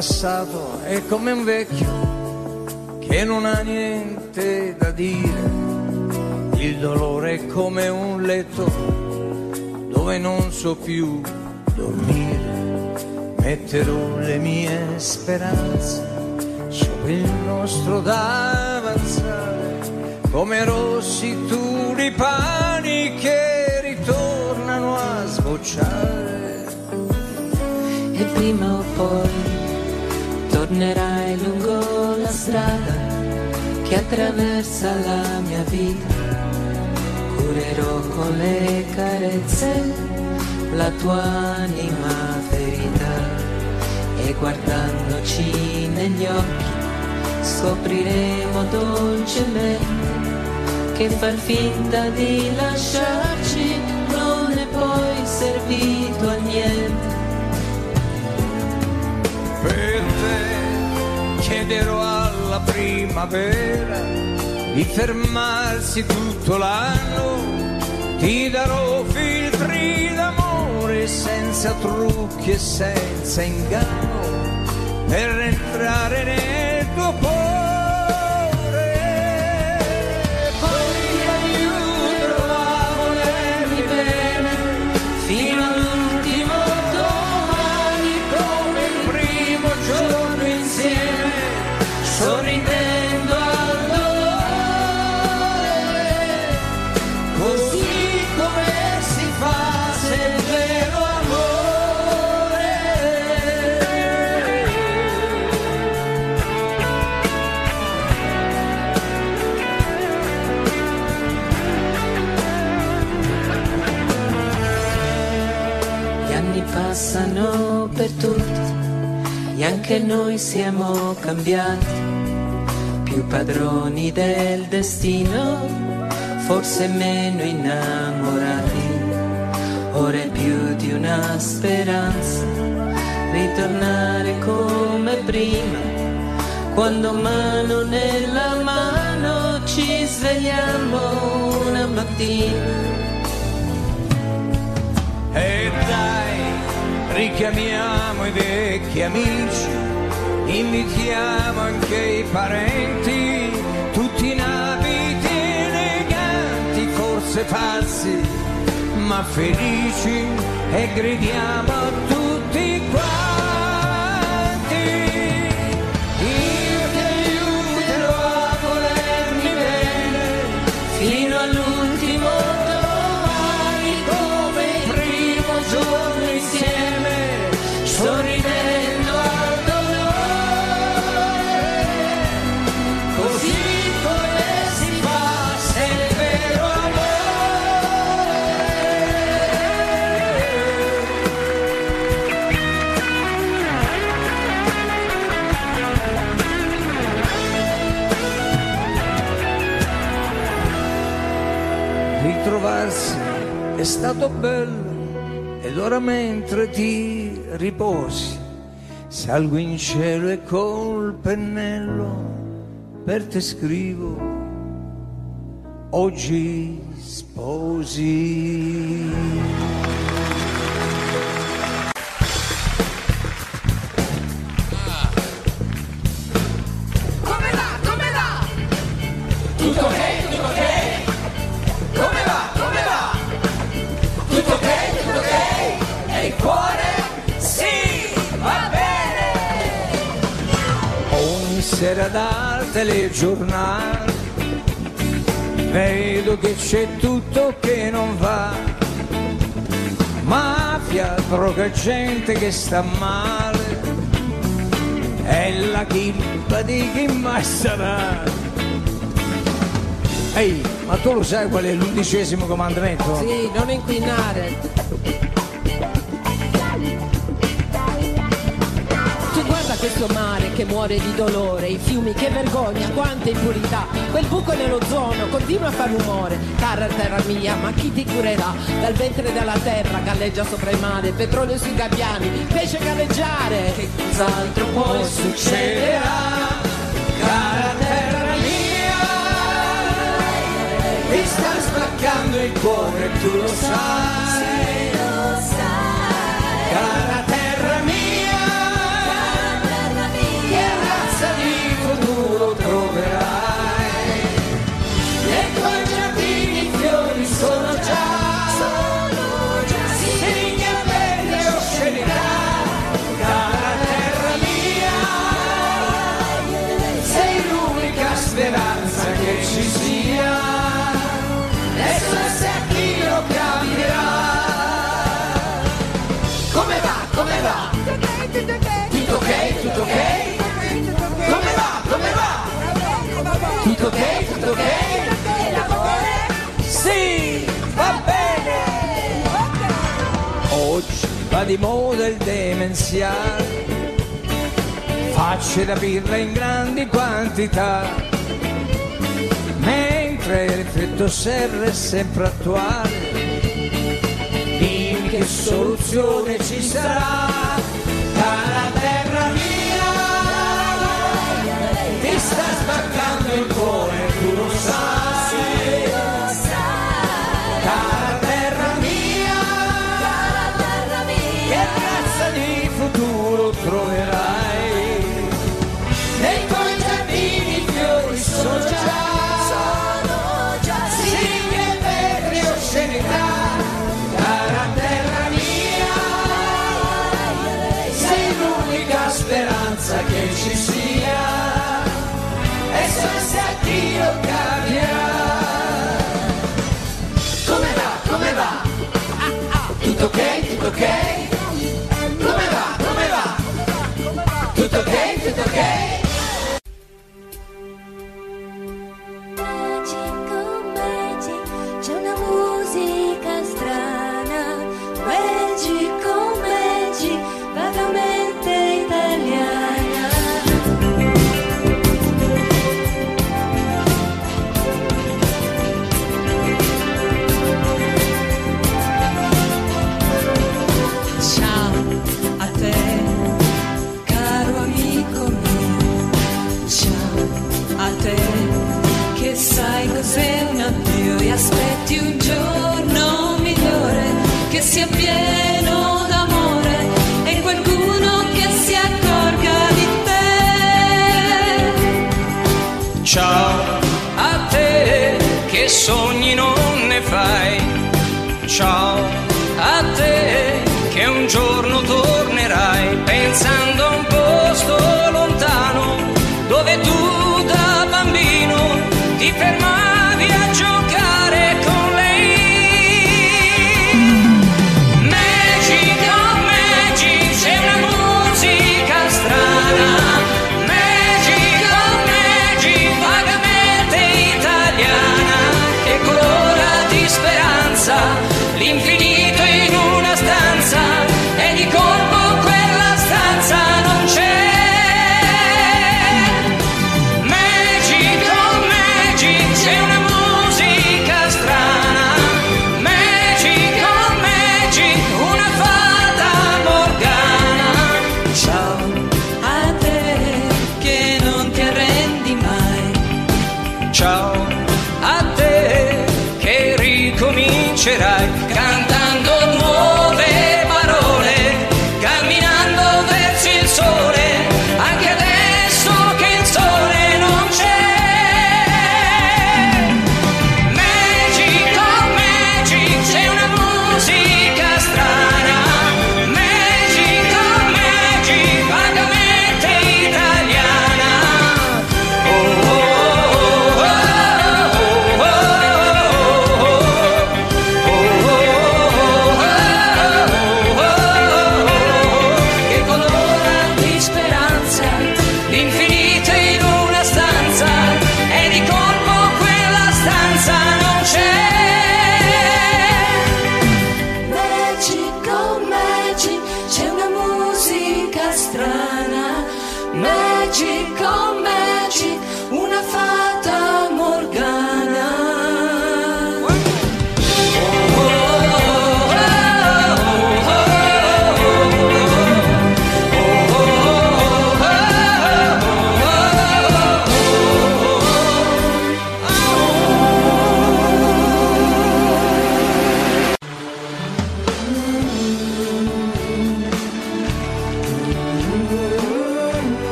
passato è come un vecchio che non ha niente da dire. Il dolore è come un letto dove non so più dormire. Metterò le mie speranze sopra il nostro davanzale come rossi tulipani che ritornano a sbocciare. E prima o poi tornerai lungo la strada che attraversa la mia vita. Curerò con le carezze la tua anima ferita e guardandoci negli occhi scopriremo dolcemente che far finta di lasciarci non è poi servito a niente. Per te chiederò alla primavera di fermarsi tutto l'anno, ti darò filtri d'amore senza trucchi e senza inganno per entrare nel tuo cuore. Per tutti. E anche noi siamo cambiati, più padroni del destino, forse meno innamorati, ora è più di una speranza, ritornare come prima, quando mano nella mano ci svegliamo una mattina. E dai, richiamiamo i vecchi amici, invitiamo anche i parenti, tutti in abiti eleganti, forse falsi, ma felici, e gridiamo a tutti stato bello ed ora mentre ti riposi salgo in cielo e col pennello per te scrivo oggi sposi. Sera dal telegiornale vedo che c'è tutto che non va. Mafia, droga, gente che sta male. È la chippa di chi mai sarà. Ehi, ma tu lo sai qual è l'undicesimo comandamento? Sì, non inquinare. Che muore di dolore, i fiumi, che vergogna, quante impurità, quel buco nell'ozono continua a far rumore, cara terra mia, ma chi ti curerà? Dal ventre della terra galleggia sopra il mare, petrolio sui gabbiani, pesce galleggiare, che cos'altro poi succederà? Cara terra mia, mi sta spaccando il cuore, tu lo sai. va di moda il demenziale Facce da birra in grandi quantità, mentre il freddo serra è sempre attuale. dimmi che soluzione ci sarà? Cara terra mia, ti sta spaccando il cuore, tu lo sai.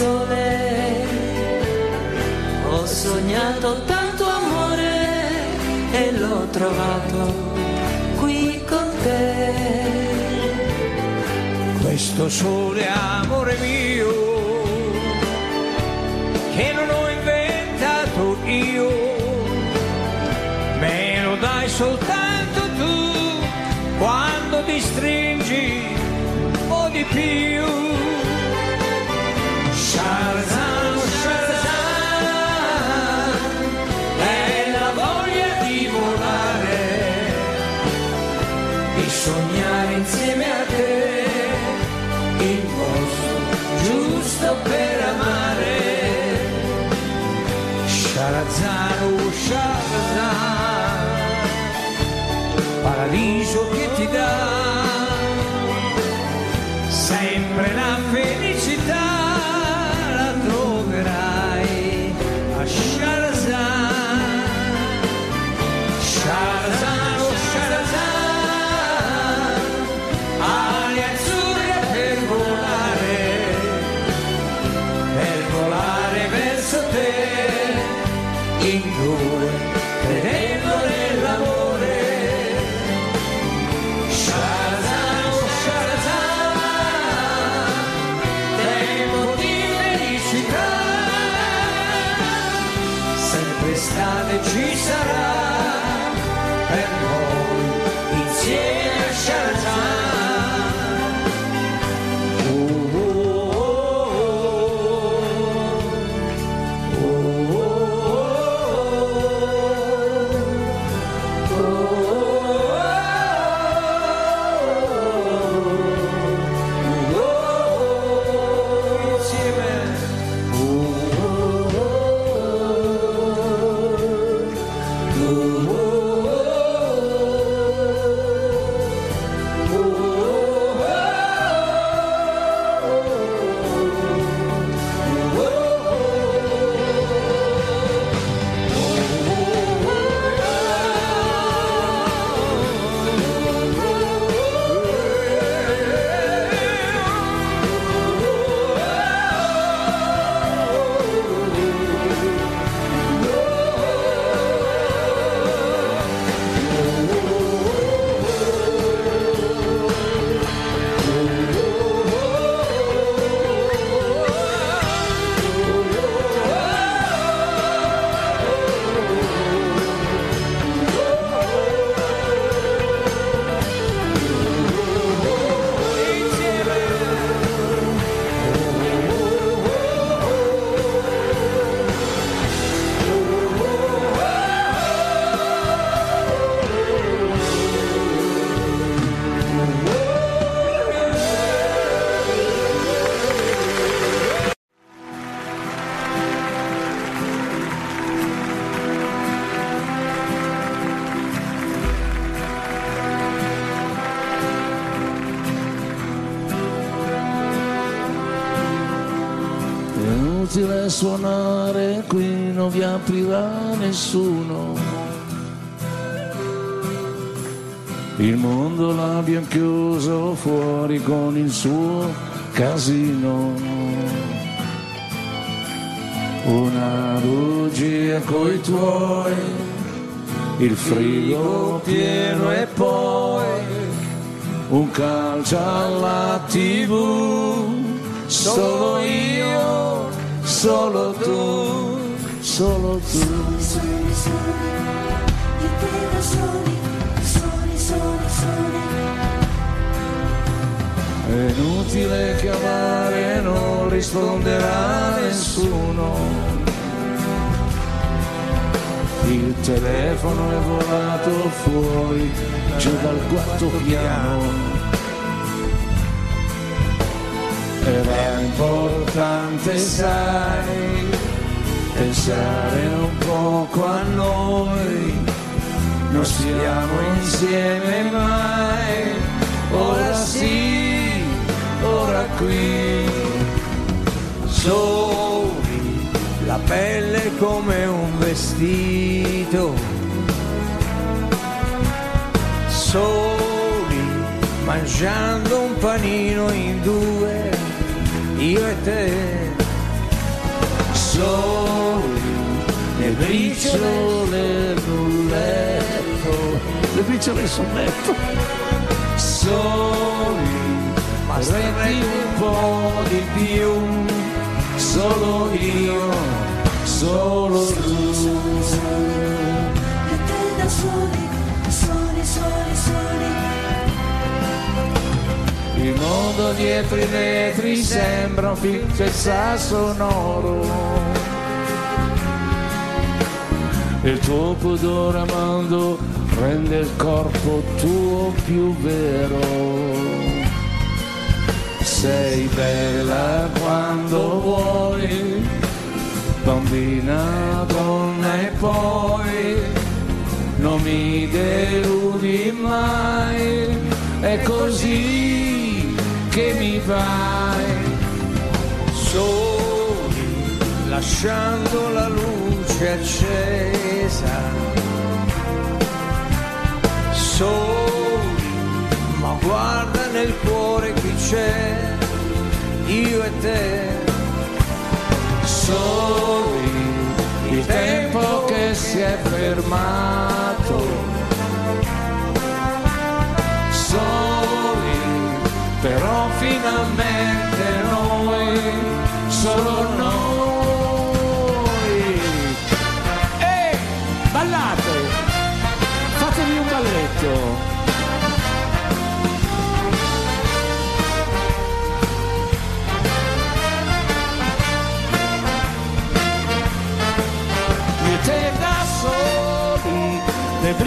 sole. Ho sognato tanto amore e l'ho trovato qui con te. Questo sole, amore mio, che non ho inventato io, me lo dai soltanto tu quando ti stringi o di più. giusto per amare. Sharazar, oh paradiso che ti dà. ci sarà per voi. Suonare, qui non vi aprirà nessuno. Il mondo l'abbiamo chiuso fuori con il suo casino. Una bugia coi tuoi, il frigo pieno e poi un calcio alla tv, solo io, solo tu, solo tu. Soli, soli, io e te da soli, soli, soli, soli. È inutile chiamare, non risponderà nessuno. Il telefono è volato fuori, giù dal quarto piano. Era importante, sai, pensare un poco a noi. Non stiamo insieme mai, ora sì, ora qui. Soli, la pelle come un vestito. Soli, mangiando un panino in due, io e te. Soli, Le briciole sul letto, le briciole sul letto. Soli, ma stretti un po' di più, solo io, solo tu. Io e te da soli, soli, soli. Il mondo dietro i vetri sembra un film senza sonoro. Il tuo pudore amando rende il corpo tuo più vero. Sei bella quando vuoi, bambina, donna e poi non mi deludi mai, è così che mi vai. soli, lasciando la luce accesa. Soli, ma guarda nel cuore chi c'è, io e te. Soli, il tempo che si è fermato.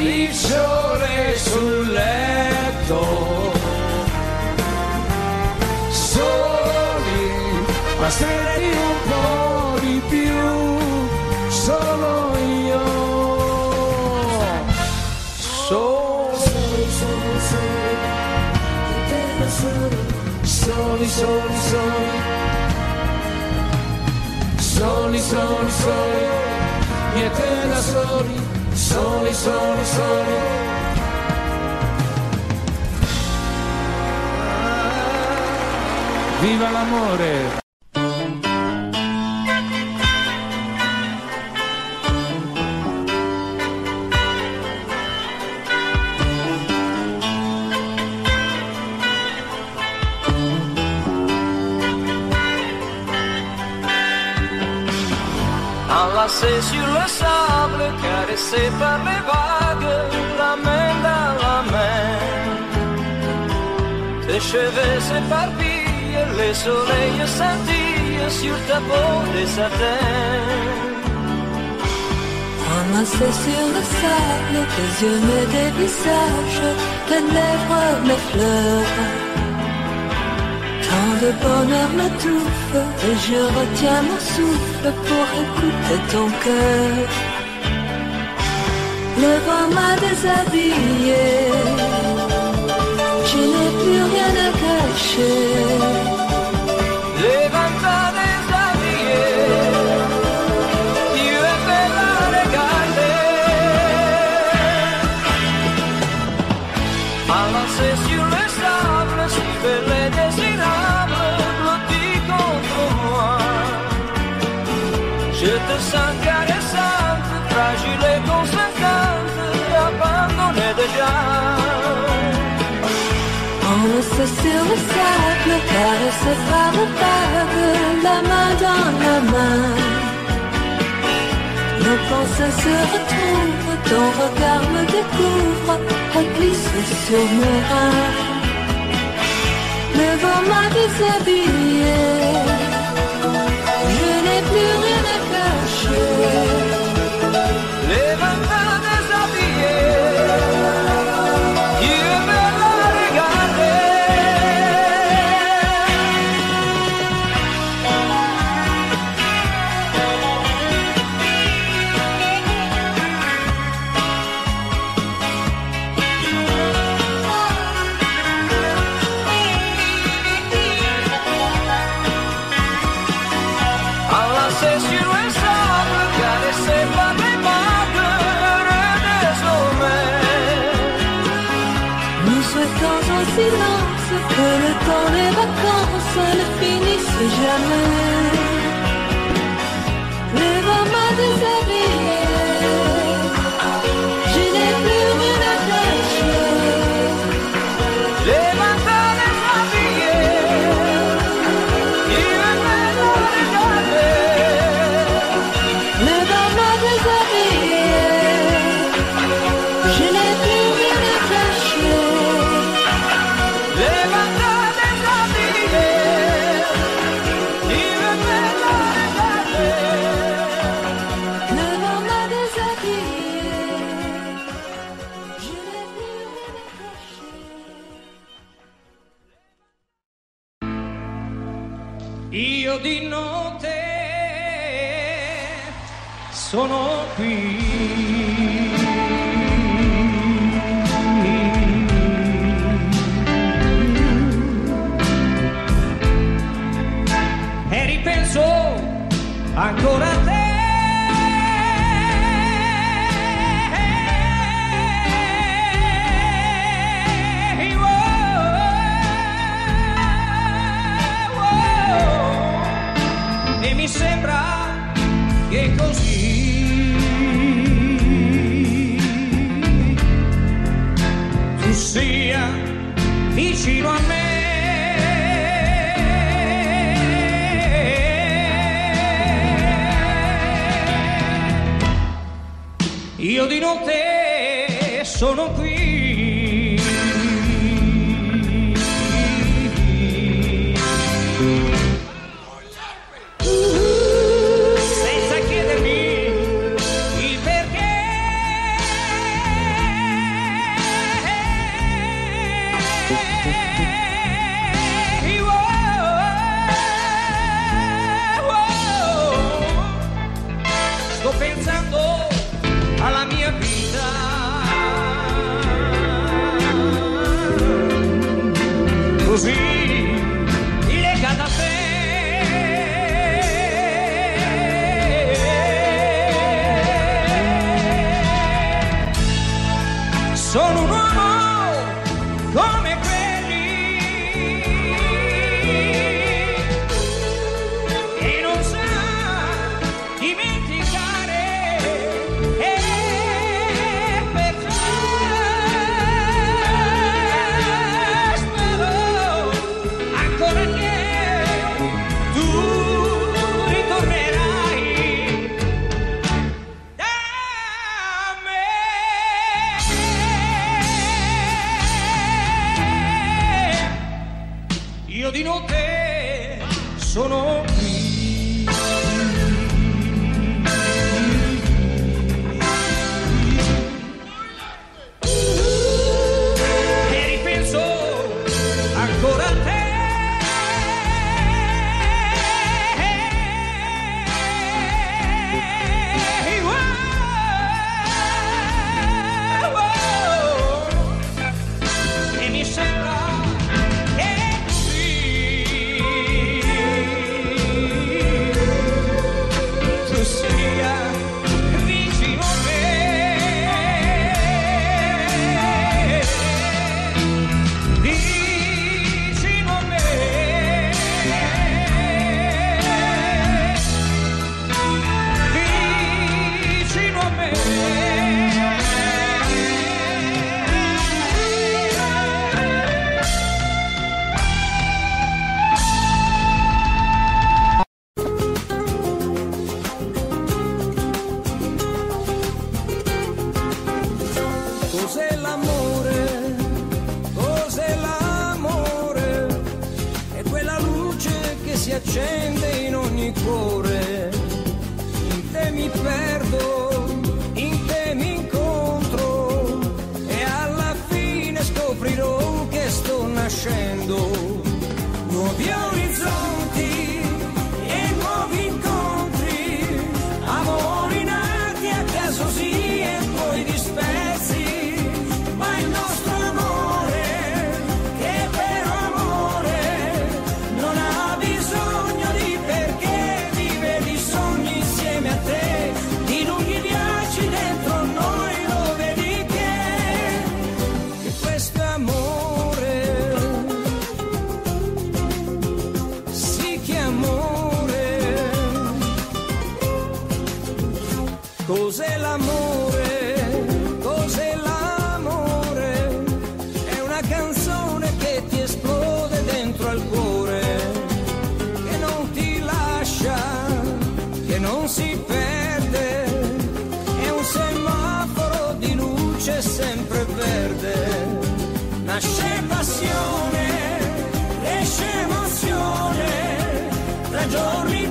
Briciole sul letto. Soli, ma un po' di più, solo io. Soli, Soli, soli, soli. Soli. Soli, soli, soli. Soli, soli, soli. Soli. Soli, soli. Viva l'amore! Enlacé sur le sable, caressé par les vagues, la main dans la main. Tes cheveux s'éparpillent, les soleils scintillent sur ta peau de satin. Ramassé sur le sable, tes yeux me dévisagent, tes lèvres m'effleurent. Tant de bonheur m'étouffe et je retiens mon souffle pour écouter ton cœur. Le vent m'a déshabillé, je n'ai plus rien à cacher. de suicide me caresse par le aveugle, la main dans la main. Nos pensées se retrouvent, ton regard me découvre, elle glisse sur mes reins. Le vent m'a déshabillé, je n'ai plus rien à cacher. io di notte sono qui. E ripenso ancora mi sembra che così tu sia vicino a me. Io di notte sono sempre verde. Nasce passione, esce emozione, tra giorni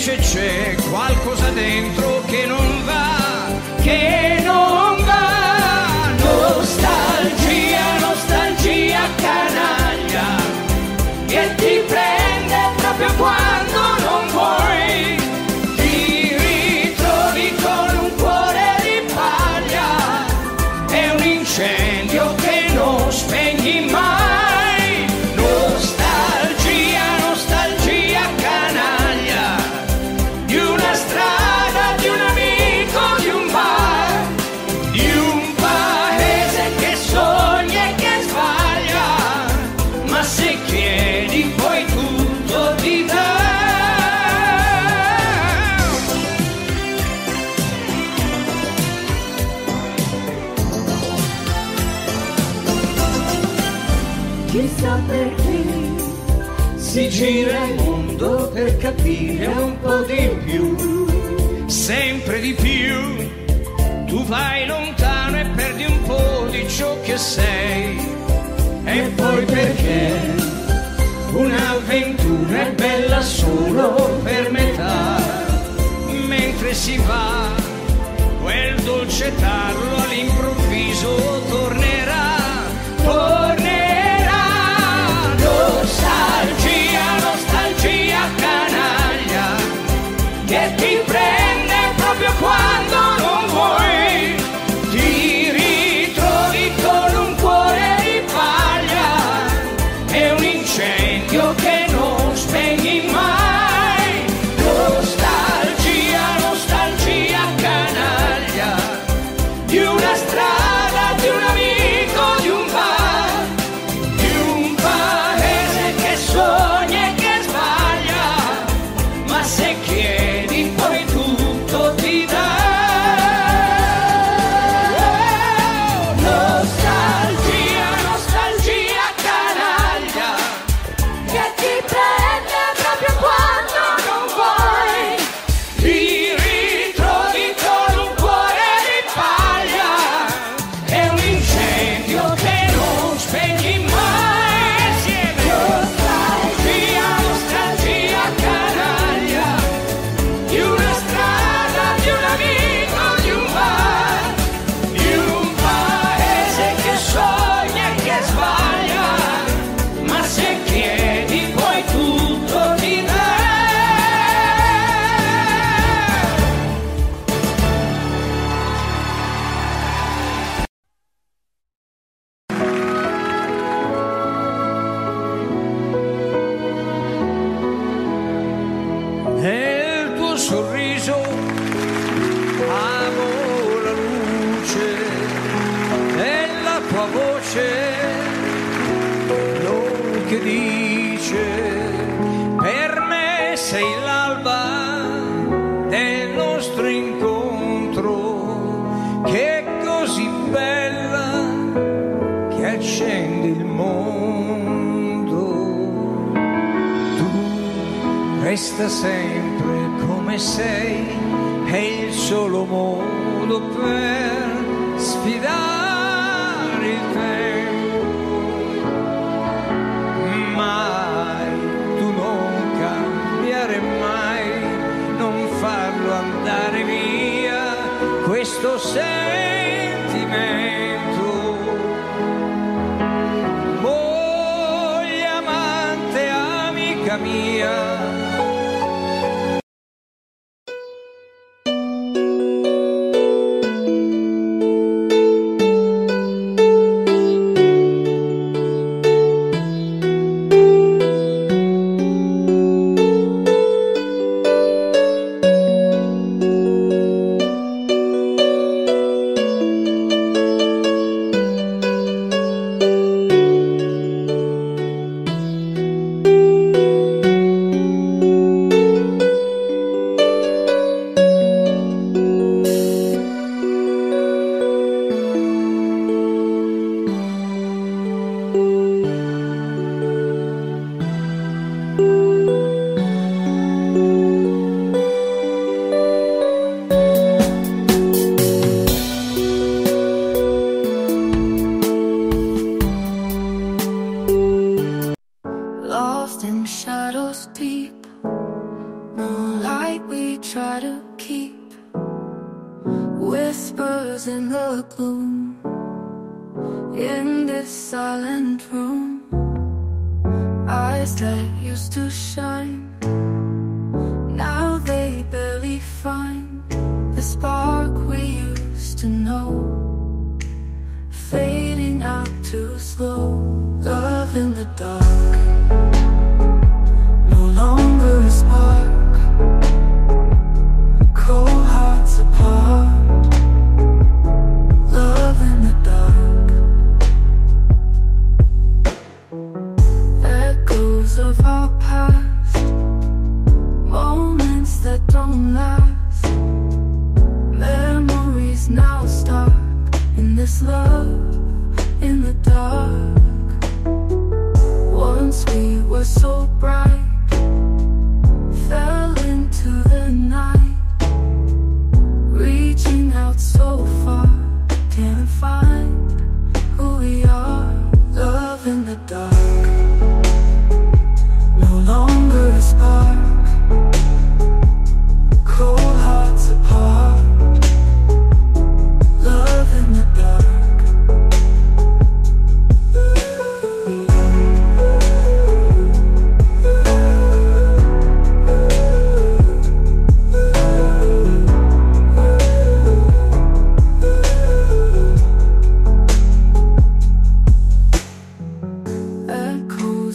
invece c'è qualcosa dentro e un po' di più, sempre di più. Tu vai lontano e perdi un po' di ciò che sei. E poi perché un'avventura è bella solo per metà, mentre si va quel dolce tarlo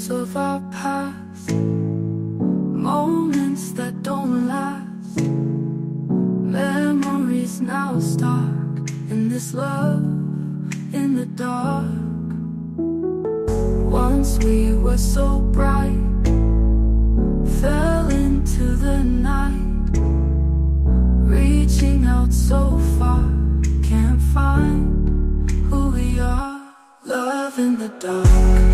of our past, moments that don't last, memories now stuck in this love in the dark. Once we were so bright, fell into the night, reaching out so far, can't find who we are. Love in the dark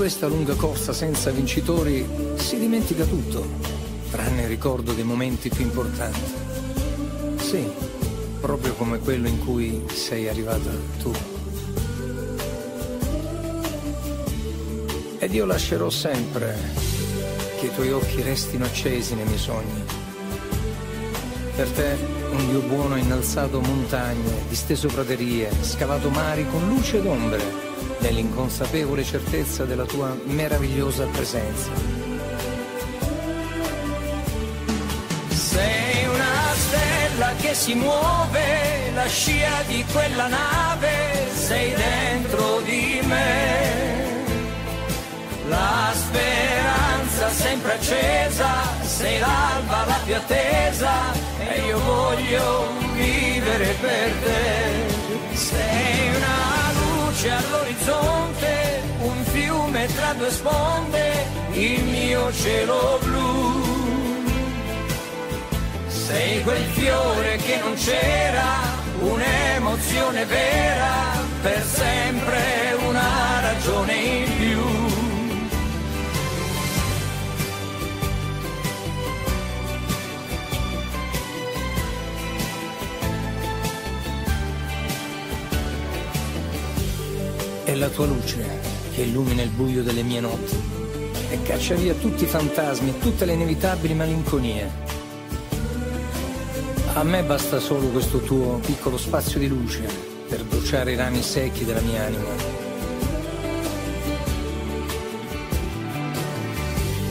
questa lunga corsa senza vincitori si dimentica tutto, tranne il ricordo dei momenti più importanti. Sì, proprio come quello in cui sei arrivata tu. Ed io lascerò sempre che i tuoi occhi restino accesi nei miei sogni. Per te un Dio buono ha innalzato montagne, disteso praterie, scavato mari con luce ed ombre, nell'inconsapevole certezza della tua meravigliosa presenza. Sei una stella che si muove, la scia di quella nave, sei dentro di me. La speranza sempre accesa, sei l'alba la più attesa e io voglio vivere per te. Sei una luce all'orizzonte, un fiume tra due sponde, il mio cielo blu. Sei quel fiore che non c'era, un'emozione vera, per sempre una ragione in più. La tua luce che illumina il buio delle mie notti e caccia via tutti i fantasmi e tutte le inevitabili malinconie. A me basta solo questo tuo piccolo spazio di luce per bruciare i rami secchi della mia anima.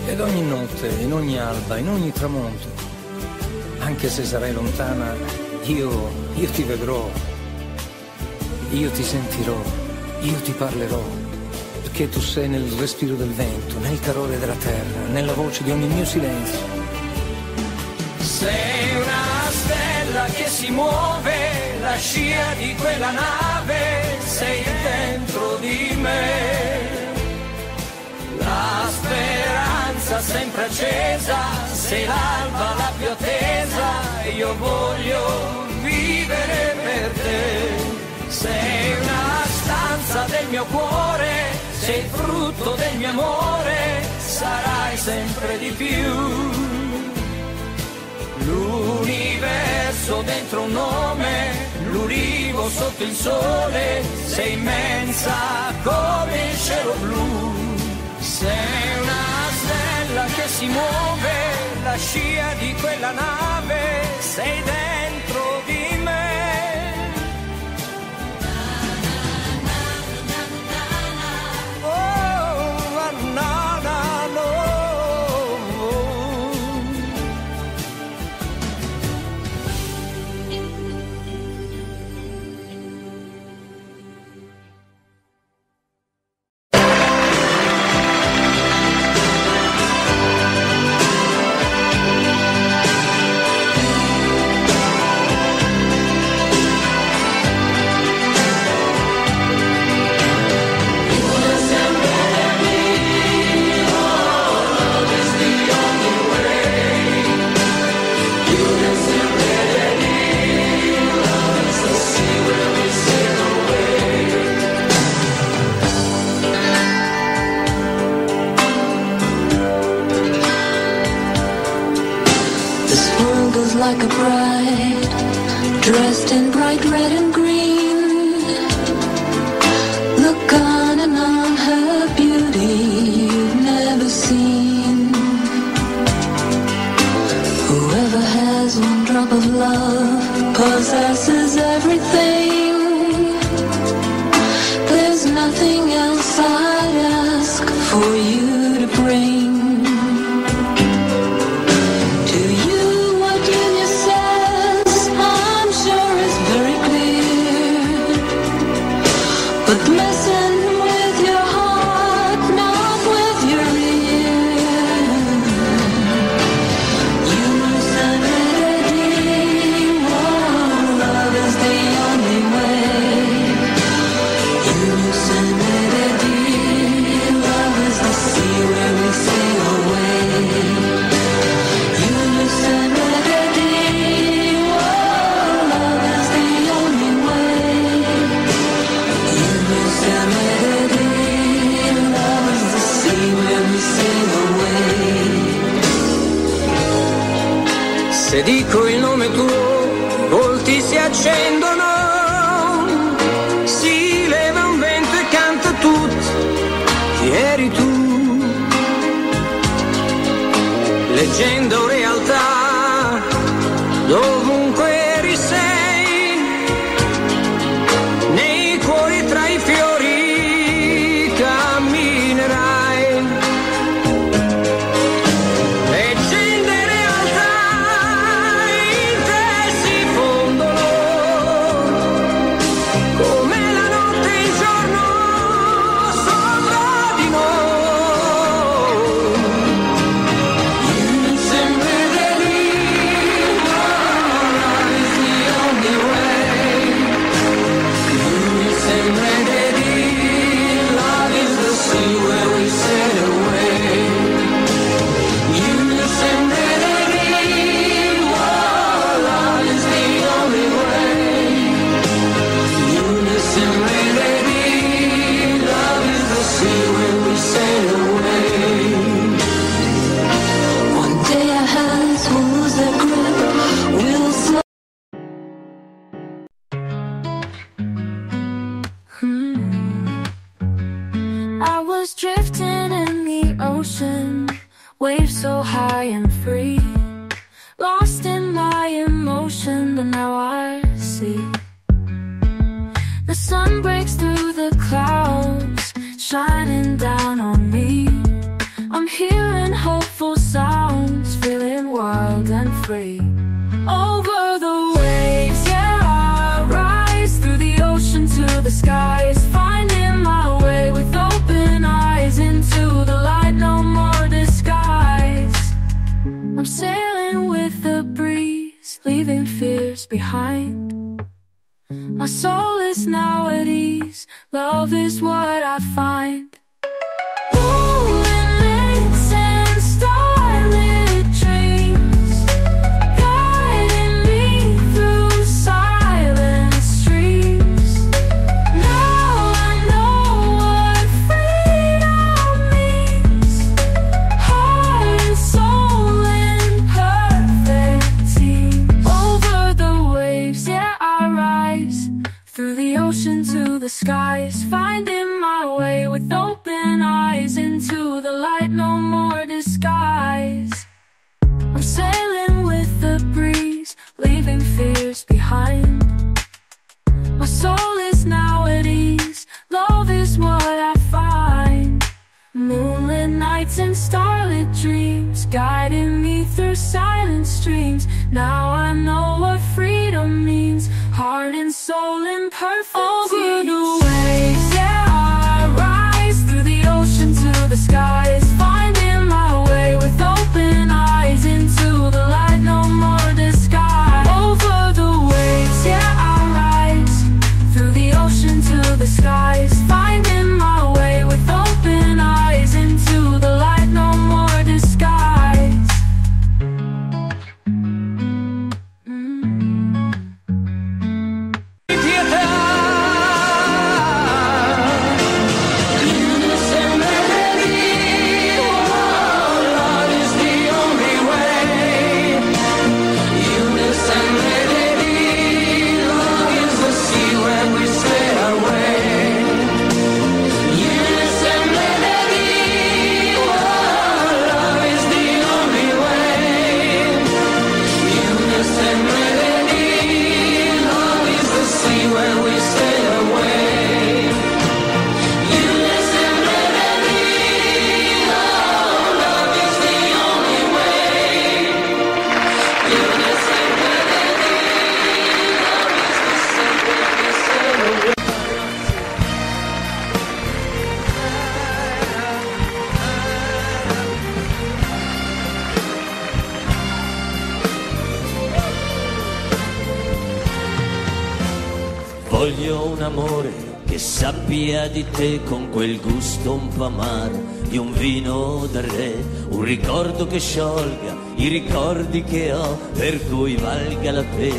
Ed ogni notte, in ogni alba, in ogni tramonto, anche se sarai lontana, io, io ti vedrò, io ti sentirò, io ti parlerò, perché tu sei nel respiro del vento, nel calore della terra, nella voce di ogni mio silenzio. Sei una stella che si muove, la scia di quella nave, sei dentro di me. La speranza sempre accesa, sei l'alba la più attesa, io voglio vivere per te. Sei una stanza del mio cuore, sei frutto del mio amore, sarai sempre di più. L'universo dentro un nome, l'urivo sotto il sole, sei immensa come il cielo blu. Sei una stella che si muove, la scia di quella nave, sei dentro like a bride dressed in bright red sciolga i ricordi che ho, per cui valga la pena.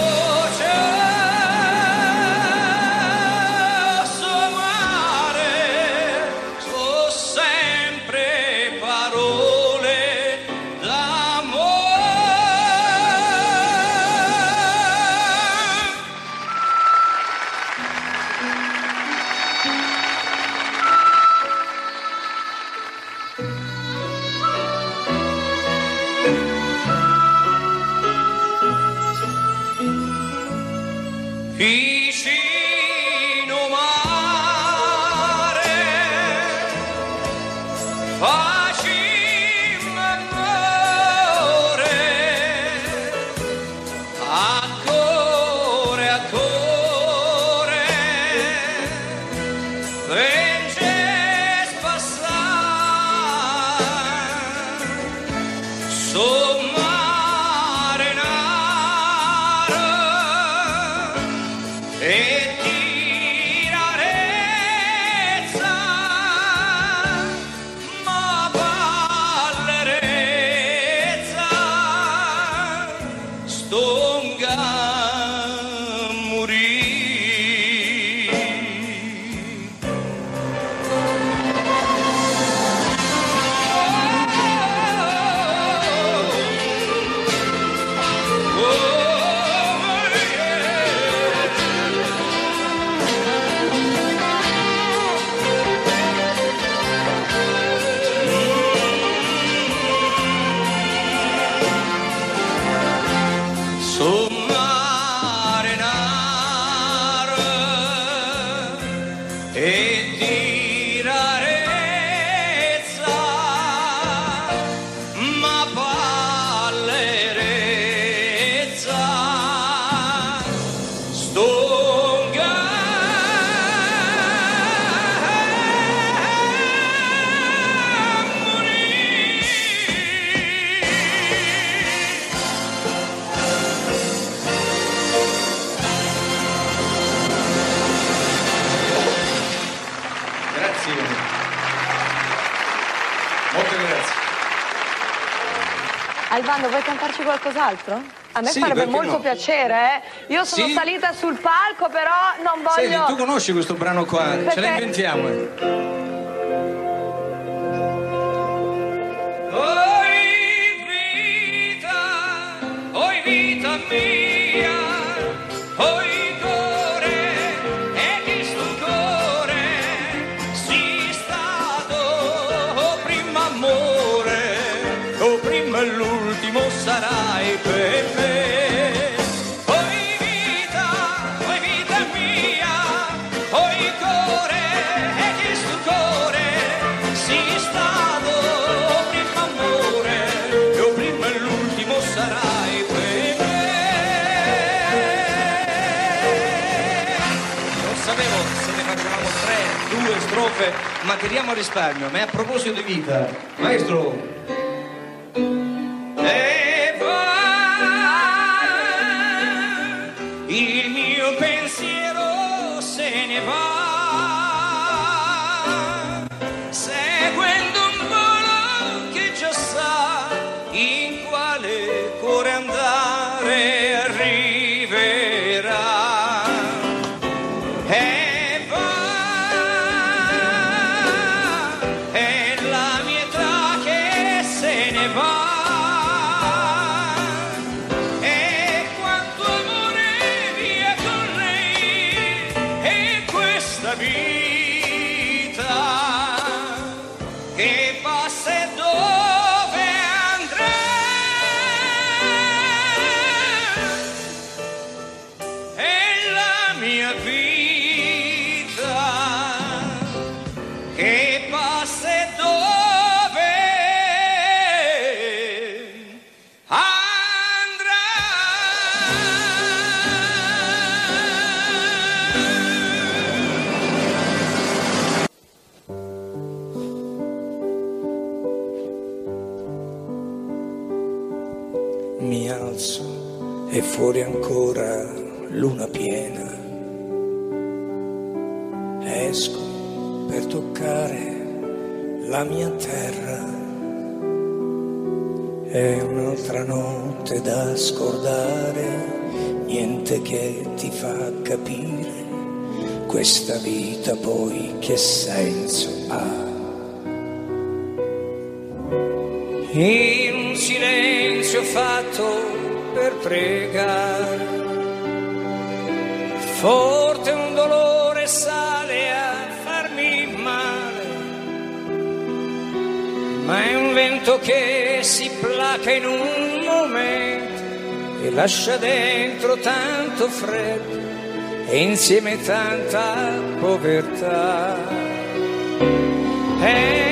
fortune. Alvando, vuoi cantarci qualcos'altro? A me sì, farebbe molto no? piacere, eh? Io sono sì? salita sul palco, però non voglio... Senti, tu conosci questo brano qua, Perché... ce l'inventiamo. inventiamo. Eh. Vita, oh vita mia. ma tiriamo a risparmio. Ma a proposito di vita, maestro, Mi alzo e fuori ancora luna piena. Esco per toccare la mia terra. È un'altra notte da scordare, niente che ti fa capire questa vita poi che senso ha. in silenzio fatto per pregare. Forte un dolore sale a farmi male, ma è un vento che si placa in un momento e lascia dentro tanto freddo e insieme tanta povertà. E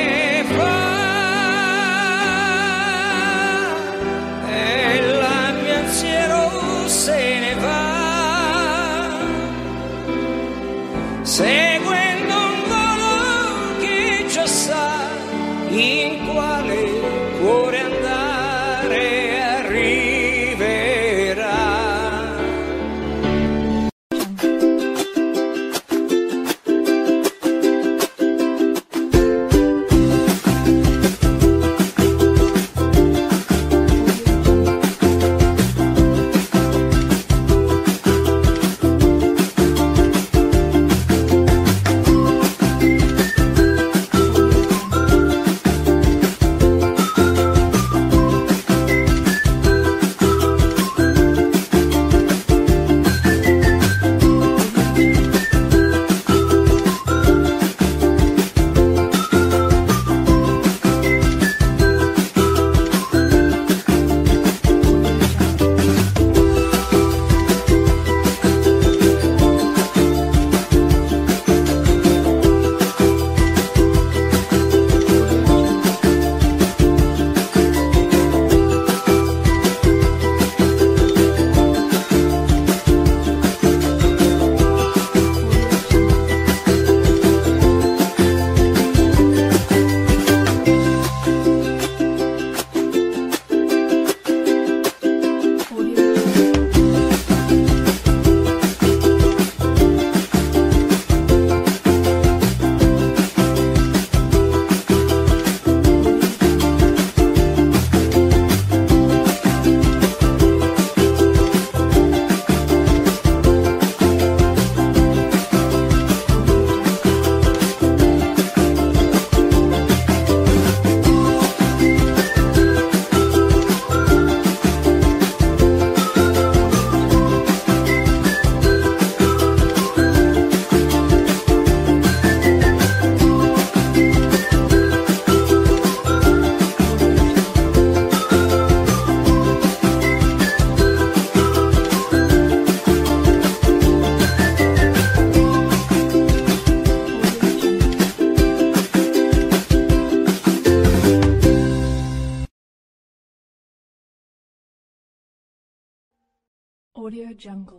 Jungle.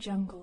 Jungle.